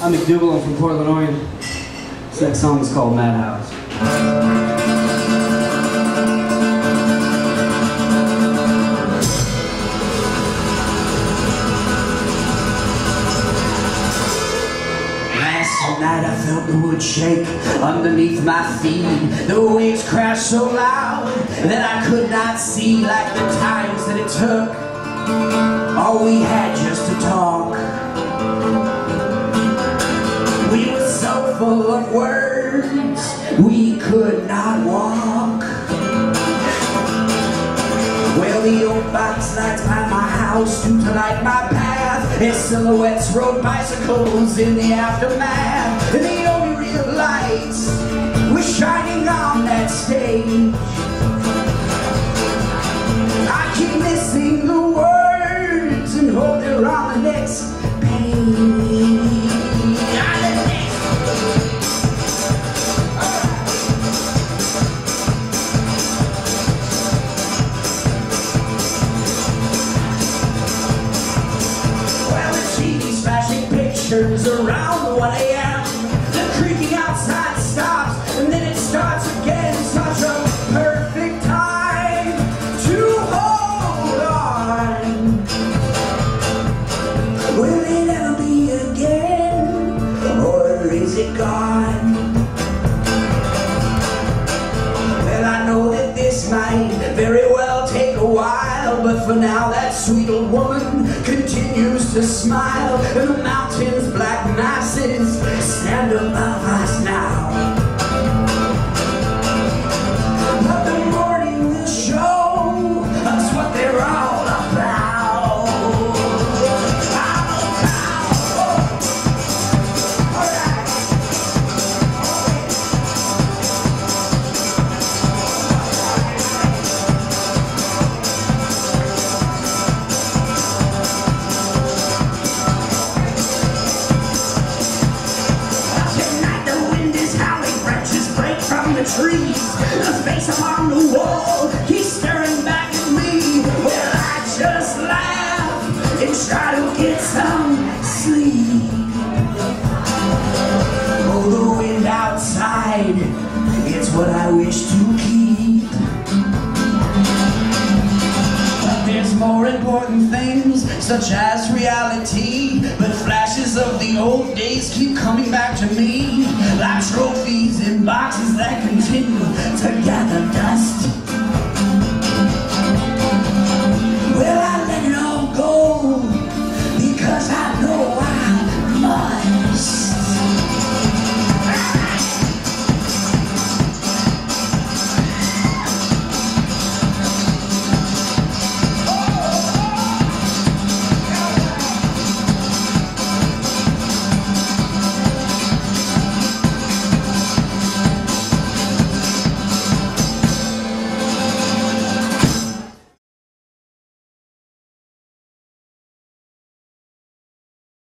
I'm McDougall, I'm from Portland, Oregon. This next song is called Madhouse. Night I felt the wood shake underneath my feet. The waves crashed so loud that I could not see like the times that it took. All we had just to talk. Full of words, we could not walk. Well, the old box lights by my house seemed to light my path. As silhouettes rode bicycles in the aftermath. And the only real lights were shining on that stage. I keep missing the words and hope they're on the next pictures around 1 a.m. The creaking outside stops, and then it starts again. Such a perfect time to hold on. Will it ever be again, or is it gone? Well, I know that this might very well take a while, but for now, that sweet old woman continues to smile, from such as reality. But flashes of the old days keep coming back to me, like trophies in boxes that continue to gather dust.